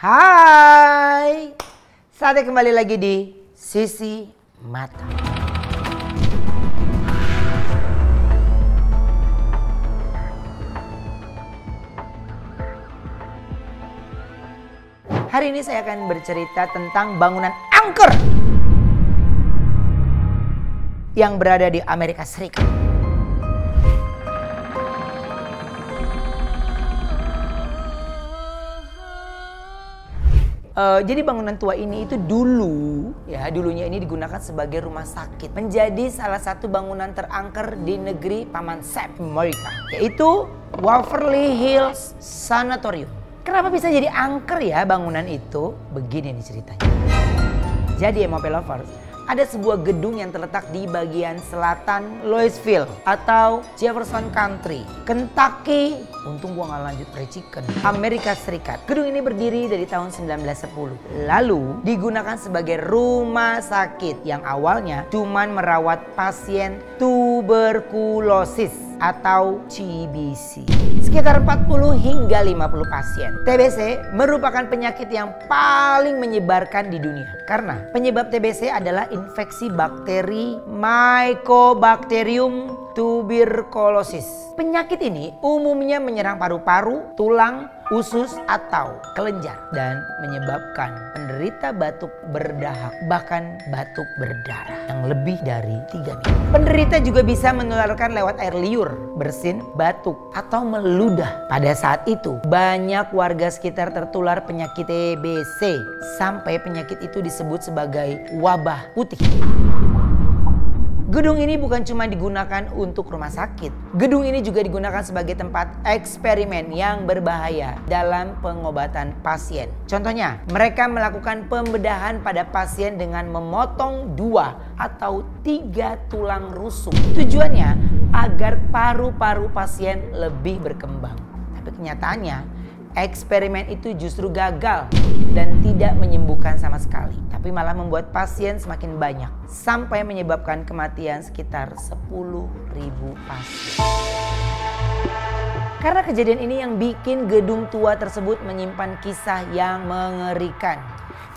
Hai, saatnya kembali lagi di Sisi Mata. Hari ini saya akan bercerita tentang bangunan angker yang berada di Amerika Serikat. Uh, jadi bangunan tua ini itu dulu ya dulunya ini digunakan sebagai rumah sakit menjadi salah satu bangunan terangker di negeri paman Sam Amerika yaitu Waverly Hills Sanatorium. Kenapa bisa jadi angker ya bangunan itu? Begini nih ceritanya. Jadi MOP Lovers, ada sebuah gedung yang terletak di bagian selatan Louisville atau Jefferson Country, Kentucky. Untung gua nggak lanjut fried chicken. Amerika Serikat. Gedung ini berdiri dari tahun 1910. Lalu digunakan sebagai rumah sakit yang awalnya cuman merawat pasien tuberkulosis atau TBC. Sekitar 40 hingga 50 pasien. TBC merupakan penyakit yang paling menyebarkan di dunia. Karena penyebab TBC adalah infeksi bakteri Mycobacterium tuberculosis. Penyakit ini umumnya menyerang paru-paru, tulang, usus atau kelenjar dan menyebabkan penderita batuk berdahak bahkan batuk berdarah yang lebih dari 3 minggu. Penderita juga bisa menularkan lewat air liur, bersin, batuk atau meludah. Pada saat itu banyak warga sekitar tertular penyakit TBC sampai penyakit itu disebut sebagai wabah putih. Gedung ini bukan cuma digunakan untuk rumah sakit. Gedung ini juga digunakan sebagai tempat eksperimen yang berbahaya dalam pengobatan pasien. Contohnya, mereka melakukan pembedahan pada pasien dengan memotong dua atau tiga tulang rusuk. Tujuannya agar paru-paru pasien lebih berkembang. Tapi kenyataannya eksperimen itu justru gagal dan tidak menyembuhkan sama sekali. Tapi malah membuat pasien semakin banyak. Sampai menyebabkan kematian sekitar 10.000 pasien. Karena kejadian ini yang bikin gedung tua tersebut menyimpan kisah yang mengerikan.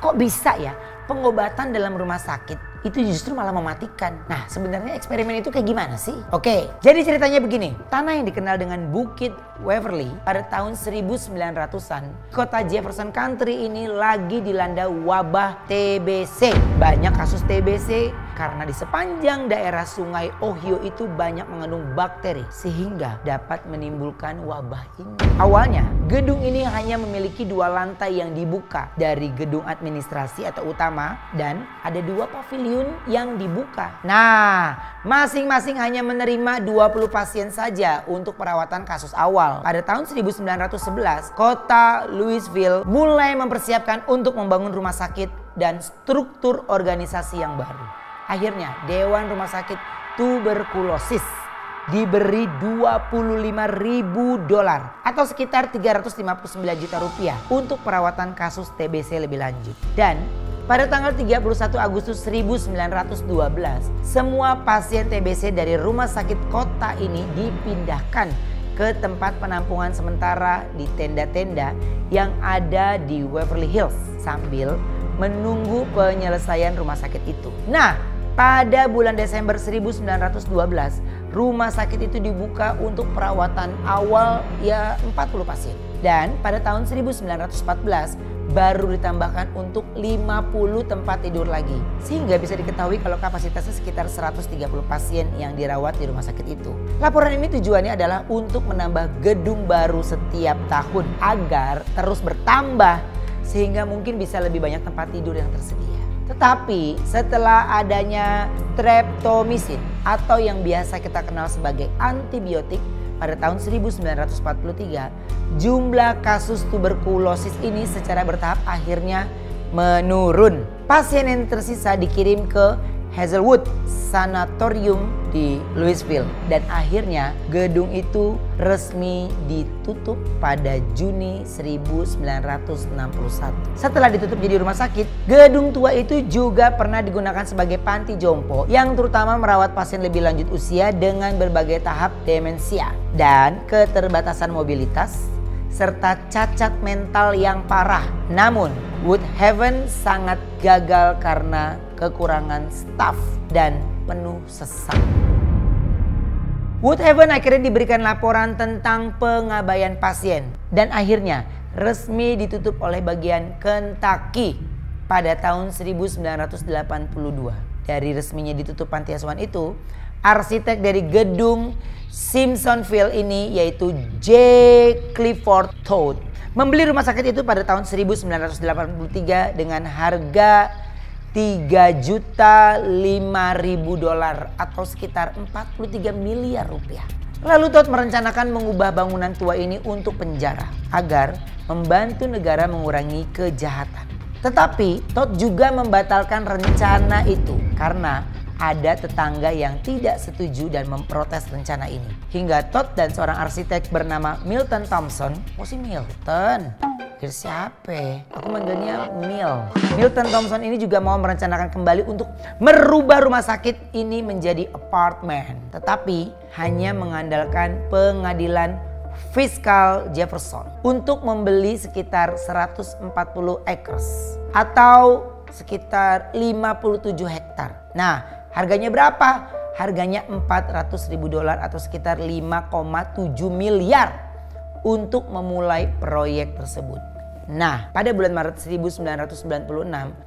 Kok bisa ya pengobatan dalam rumah sakit itu justru malah mematikan. Nah, sebenarnya eksperimen itu kayak gimana sih? Oke, jadi ceritanya begini. Tanah yang dikenal dengan Bukit Waverly pada tahun 1900-an, kota Jefferson Country ini lagi dilanda wabah TBC. Banyak kasus TBC karena di sepanjang daerah sungai Ohio itu banyak mengandung bakteri sehingga dapat menimbulkan wabah ini. Awalnya gedung ini hanya memiliki dua lantai yang dibuka dari gedung administrasi atau utama dan ada dua pavilion yang dibuka. Nah, masing-masing hanya menerima 20 pasien saja untuk perawatan kasus awal. Pada tahun 1911, kota Louisville mulai mempersiapkan untuk membangun rumah sakit dan struktur organisasi yang baru. Akhirnya Dewan Rumah Sakit Tuberkulosis diberi 25 ribu dolar atau sekitar 359 juta rupiah untuk perawatan kasus TBC lebih lanjut. Dan pada tanggal 31 Agustus 1912, semua pasien TBC dari rumah sakit kota ini dipindahkan ke tempat penampungan sementara di tenda-tenda yang ada di Waverly Hills sambil menunggu penyelesaian rumah sakit itu. Nah, pada bulan Desember 1912, rumah sakit itu dibuka untuk perawatan awal ya 40 pasien. Dan pada tahun 1914 baru ditambahkan untuk 50 tempat tidur lagi. Sehingga bisa diketahui kalau kapasitasnya sekitar 130 pasien yang dirawat di rumah sakit itu. Laporan ini tujuannya adalah untuk menambah gedung baru setiap tahun agar terus bertambah sehingga mungkin bisa lebih banyak tempat tidur yang tersedia. Tetapi setelah adanya streptomycin atau yang biasa kita kenal sebagai antibiotik pada tahun 1943, jumlah kasus tuberkulosis ini secara bertahap akhirnya menurun. Pasien yang tersisa dikirim ke Hazelwood Sanatorium di Louisville dan akhirnya gedung itu resmi ditutup pada Juni 1961. Setelah ditutup jadi rumah sakit, gedung tua itu juga pernah digunakan sebagai panti jompo yang terutama merawat pasien lebih lanjut usia dengan berbagai tahap demensia dan keterbatasan mobilitas serta cacat mental yang parah. Namun, Woodhaven sangat gagal karena kekurangan staf dan penuh sesak. Woodhaven akhirnya diberikan laporan tentang pengabaian pasien dan akhirnya resmi ditutup oleh bagian Kentucky pada tahun 1982. Dari resminya ditutup panti asuhan itu, arsitek dari gedung Simpsonville ini yaitu J. Clifford Todd membeli rumah sakit itu pada tahun 1983 dengan harga 3 juta 5 ribu dolar atau sekitar 43 miliar rupiah. Lalu Todd merencanakan mengubah bangunan tua ini untuk penjara agar membantu negara mengurangi kejahatan. Tetapi Todd juga membatalkan rencana itu karena ada tetangga yang tidak setuju dan memprotes rencana ini. Hingga Todd dan seorang arsitek bernama Milton Thompson, oh si Milton, Siapa? Aku manggilnya Mil. Milton Thompson ini juga mau merencanakan kembali untuk merubah rumah sakit ini menjadi apartemen. Tetapi hanya mengandalkan pengadilan Fiskal Jefferson untuk membeli sekitar 140 acres atau sekitar 57 hektar. Nah, harganya berapa? Harganya 400 ribu dolar atau sekitar 5,7 miliar untuk memulai proyek tersebut. Nah, pada bulan Maret 1996,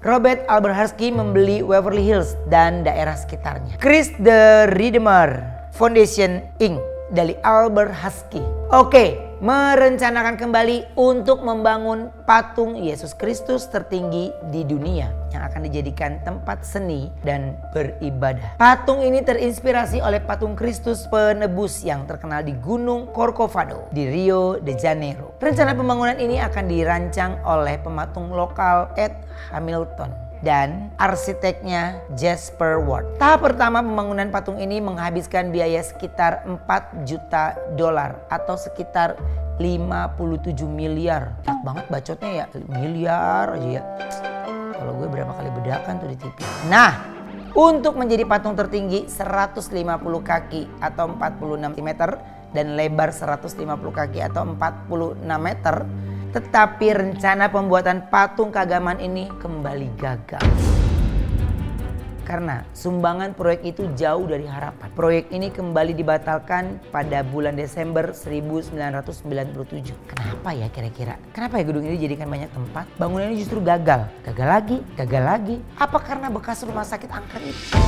Robert Alberharsky membeli Waverly Hills dan daerah sekitarnya. Chris the Redeemer Foundation Inc. dari Albert Husky. Oke, merencanakan kembali untuk membangun patung Yesus Kristus tertinggi di dunia yang akan dijadikan tempat seni dan beribadah. Patung ini terinspirasi oleh patung Kristus penebus yang terkenal di Gunung Corcovado di Rio de Janeiro. Rencana pembangunan ini akan dirancang oleh pematung lokal Ed Hamilton dan arsiteknya Jasper Ward. Tahap pertama pembangunan patung ini menghabiskan biaya sekitar 4 juta dolar atau sekitar 57 miliar. Enak banget bacotnya ya, miliar aja ya. Kalau gue berapa kali bedakan tuh di TV. Nah, untuk menjadi patung tertinggi 150 kaki atau 46 cm dan lebar 150 kaki atau 46 meter tetapi rencana pembuatan patung keagamaan ini kembali gagal. Karena sumbangan proyek itu jauh dari harapan. Proyek ini kembali dibatalkan pada bulan Desember 1997. Kenapa ya kira-kira? Kenapa ya gedung ini dijadikan banyak tempat? Bangunan ini justru gagal. Gagal lagi, gagal lagi. Apa karena bekas rumah sakit angker itu?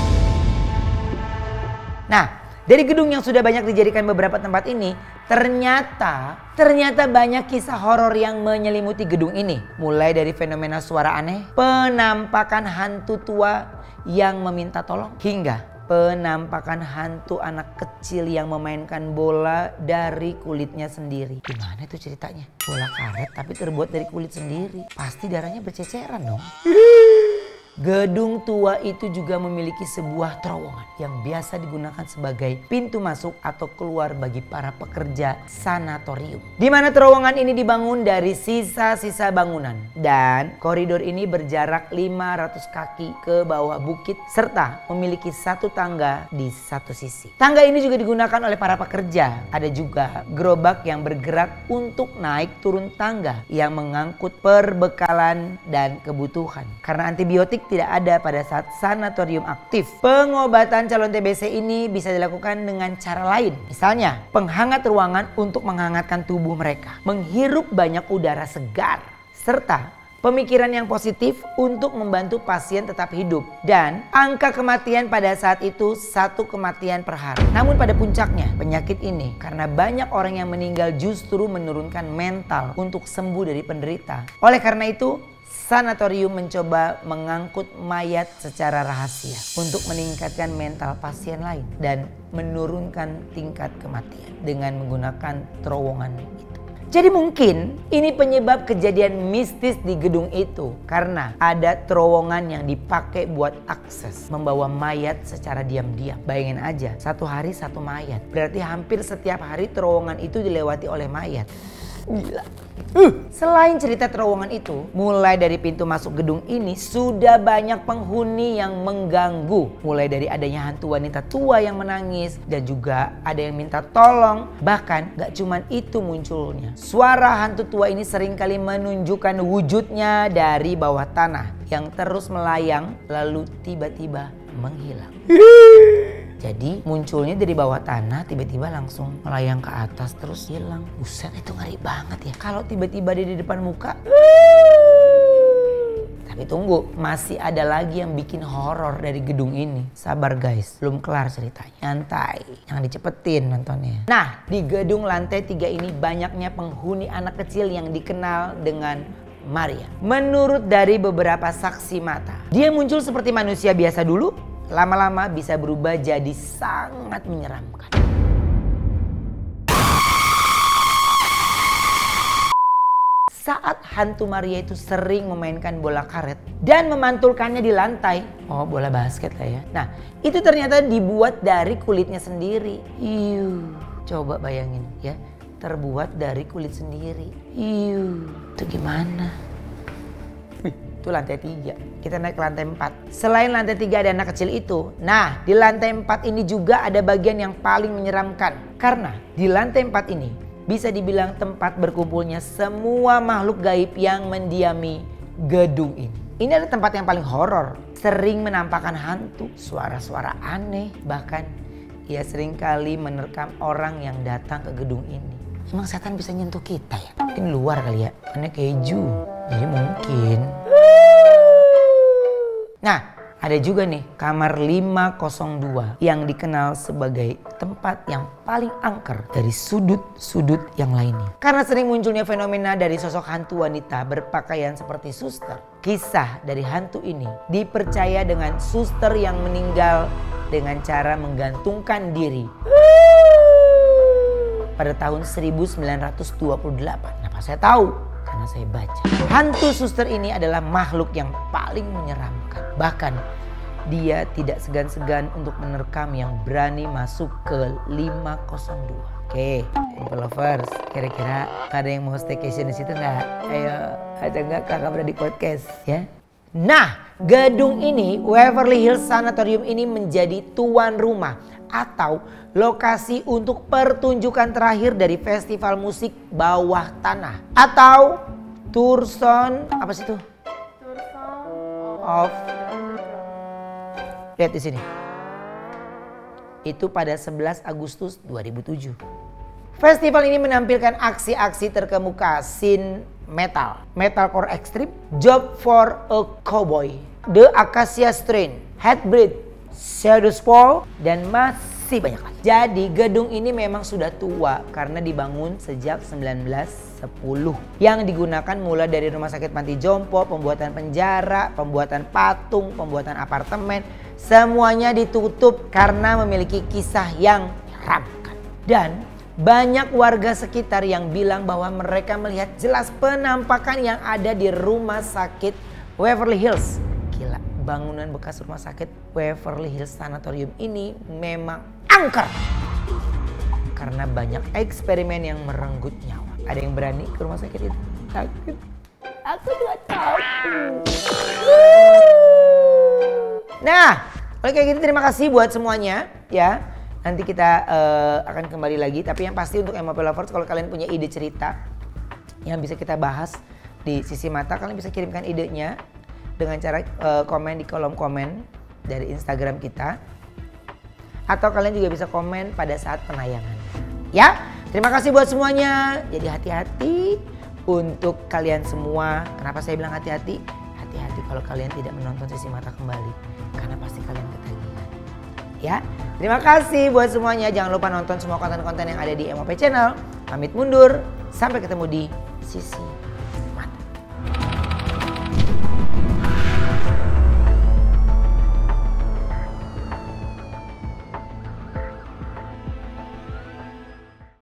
Nah, dari gedung yang sudah banyak dijadikan beberapa tempat ini, ternyata ternyata banyak kisah horor yang menyelimuti gedung ini. Mulai dari fenomena suara aneh, penampakan hantu tua yang meminta tolong, hingga penampakan hantu anak kecil yang memainkan bola dari kulitnya sendiri. Gimana itu ceritanya? Bola karet tapi terbuat dari kulit sendiri. Pasti darahnya berceceran dong. Gedung tua itu juga memiliki sebuah terowongan yang biasa digunakan sebagai pintu masuk atau keluar bagi para pekerja sanatorium. Di mana terowongan ini dibangun dari sisa-sisa bangunan dan koridor ini berjarak 500 kaki ke bawah bukit serta memiliki satu tangga di satu sisi. Tangga ini juga digunakan oleh para pekerja. Ada juga gerobak yang bergerak untuk naik turun tangga yang mengangkut perbekalan dan kebutuhan. Karena antibiotik tidak ada pada saat sanatorium aktif. Pengobatan calon TBC ini bisa dilakukan dengan cara lain. Misalnya, penghangat ruangan untuk menghangatkan tubuh mereka, menghirup banyak udara segar, serta pemikiran yang positif untuk membantu pasien tetap hidup dan angka kematian pada saat itu satu kematian per hari. Namun pada puncaknya penyakit ini karena banyak orang yang meninggal justru menurunkan mental untuk sembuh dari penderita. Oleh karena itu sanatorium mencoba mengangkut mayat secara rahasia untuk meningkatkan mental pasien lain dan menurunkan tingkat kematian dengan menggunakan terowongan itu. Jadi mungkin ini penyebab kejadian mistis di gedung itu karena ada terowongan yang dipakai buat akses membawa mayat secara diam-diam. Bayangin aja, satu hari satu mayat. Berarti hampir setiap hari terowongan itu dilewati oleh mayat. Gila. Uh, selain cerita terowongan itu, mulai dari pintu masuk gedung ini sudah banyak penghuni yang mengganggu. Mulai dari adanya hantu wanita tua yang menangis dan juga ada yang minta tolong. Bahkan gak cuman itu munculnya. Suara hantu tua ini sering kali menunjukkan wujudnya dari bawah tanah yang terus melayang lalu tiba-tiba menghilang. Jadi munculnya dari bawah tanah tiba-tiba langsung melayang ke atas terus hilang. Buset itu ngeri banget ya. Kalau tiba-tiba dia di depan muka. Tapi tunggu, masih ada lagi yang bikin horor dari gedung ini. Sabar guys, belum kelar ceritanya. Nyantai, jangan dicepetin nontonnya. Nah, di gedung lantai tiga ini banyaknya penghuni anak kecil yang dikenal dengan Maria. Menurut dari beberapa saksi mata, dia muncul seperti manusia biasa dulu, lama-lama bisa berubah jadi sangat menyeramkan. Saat hantu Maria itu sering memainkan bola karet dan memantulkannya di lantai. Oh bola basket lah ya. Nah itu ternyata dibuat dari kulitnya sendiri. Iu, coba bayangin ya. Terbuat dari kulit sendiri. Iu, itu gimana? Itu lantai tiga. Kita naik ke lantai empat. Selain lantai tiga ada anak kecil itu. Nah di lantai empat ini juga ada bagian yang paling menyeramkan. Karena di lantai empat ini bisa dibilang tempat berkumpulnya semua makhluk gaib yang mendiami gedung ini. Ini adalah tempat yang paling horor. Sering menampakkan hantu, suara-suara aneh. Bahkan ia sering kali menerkam orang yang datang ke gedung ini. Emang setan bisa nyentuh kita ya? Mungkin luar kali ya, karena keju. Jadi mungkin. Nah, ada juga nih kamar 502 yang dikenal sebagai tempat yang paling angker dari sudut-sudut yang lainnya. Karena sering munculnya fenomena dari sosok hantu wanita berpakaian seperti suster. Kisah dari hantu ini dipercaya dengan suster yang meninggal dengan cara menggantungkan diri pada tahun 1928. Kenapa saya tahu? Karena saya baca. Hantu suster ini adalah makhluk yang paling menyeramkan. Bahkan dia tidak segan-segan untuk menerkam yang berani masuk ke 502. Oke, okay, lovers, kira-kira ada yang mau staycation di situ nggak? Ayo, ada nggak kakak berada di podcast ya? Nah, gedung ini Waverly Hills Sanatorium ini menjadi tuan rumah atau lokasi untuk pertunjukan terakhir dari festival musik bawah tanah atau Turson apa sih itu? of Lihat di sini. Itu pada 11 Agustus 2007. Festival ini menampilkan aksi-aksi terkemuka scene metal, metalcore ekstrim, Job for a Cowboy, The Acacia Strain, Headbreed, Shadows Fall, dan masih banyak lagi. Jadi gedung ini memang sudah tua karena dibangun sejak 1910 yang digunakan mulai dari rumah sakit panti jompo, pembuatan penjara, pembuatan patung, pembuatan apartemen, semuanya ditutup karena memiliki kisah yang menyeramkan. Dan banyak warga sekitar yang bilang bahwa mereka melihat jelas penampakan yang ada di rumah sakit Waverly Hills. Gila, bangunan bekas rumah sakit Waverly Hills Sanatorium ini memang angker. Karena banyak eksperimen yang merenggut nyawa. Ada yang berani ke rumah sakit itu? Takut. Aku juga takut. Nah, oke kayak gitu terima kasih buat semuanya ya. Nanti kita uh, akan kembali lagi. Tapi yang pasti untuk MOP Lovers kalau kalian punya ide cerita yang bisa kita bahas di sisi mata, kalian bisa kirimkan idenya dengan cara uh, komen di kolom komen dari Instagram kita. Atau kalian juga bisa komen pada saat penayangan. Ya, terima kasih buat semuanya. Jadi hati-hati untuk kalian semua. Kenapa saya bilang hati-hati? Hati-hati kalau kalian tidak menonton sisi mata kembali. Karena pasti kalian ketagihan. Ya, Terima kasih buat semuanya. Jangan lupa nonton semua konten-konten yang ada di MOP Channel. Pamit mundur. Sampai ketemu di sisi